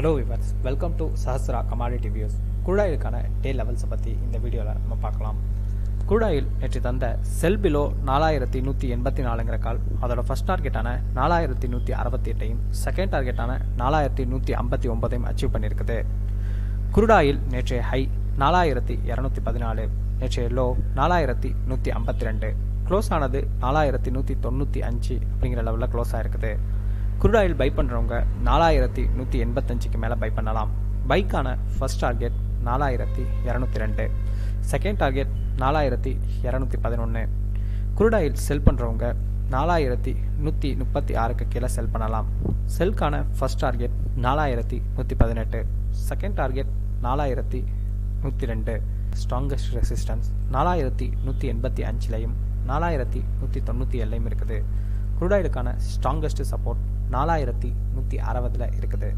Hello viewers welcome to Sahasra commodity views குழாயிலுக்கான day லெவல்ஸை பற்றி இந்த வீடியோவில் நம்ம பார்க்கலாம். குழாயில் நேற்று தந்த செல் பிலோ நாலாயிரத்தி நூற்றி எண்பத்தி நாலுங்கிற கால் அதோட ஃபர்ஸ்ட் டார்கெட்டான நாலாயிரத்தி நூற்றி அறுபத்தி எட்டையும் செகண்ட் டார்கெட்டான நாலாயிரத்தி நூற்றி ஐம்பத்தி ஒன்பதையும் அச்சீவ் பண்ணியிருக்குது குருடாயில் நேற்றைய ஹை நாலாயிரத்தி இரநூத்தி பதினாலு நேற்றைய லோ நாலாயிரத்தி நூற்றி ஐம்பத்தி ரெண்டு. க்ளோஸ் ஆனது நாலாயிரத்தி நூற்றி தொண்ணூற்றி அஞ்சு அப்படிங்கிற லெவலில் க்ளோஸ் ஆயிருக்குது குருடாயில் பை பண்ணுறவங்க நாலாயிரத்தி நூற்றி எண்பத்தஞ்சுக்கு மேலே பை பண்ணலாம். பைக்கான ஃபர்ஸ்ட் டார்கெட் நாலாயிரத்தி இரநூத்தி ரெண்டு. செகண்ட் டார்கெட் நாலாயிரத்தி இரநூத்தி பதினொன்று குருடாயில் செல் பண்ணுறவங்க நாலாயிரத்தி நூற்றி முப்பத்தி ஆறுக்கு கீழே செல் பண்ணலாம். செல்கான ஃபர்ஸ்ட் டார்கெட் நாலாயிரத்தி நூற்றி பதினெட்டு. செகண்ட் டார்கெட் நாலாயிரத்தி நூற்றி ரெண்டு. ஸ்ட்ராங்கஸ்ட் ரெசிஸ்டன்ஸ் நாலாயிரத்தி நூற்றி எண்பத்தி அஞ்சுலையும் நாலாயிரத்தி நூற்றி தொண்ணூற்றி ஏழுலையும் இருக்குது. க்ரூடாயிலுக்கான ஸ்ட்ராங்கஸ்ட் சப்போர்ட் நாலாயிரத்தி நூற்றி அறுபதில் இருக்குது.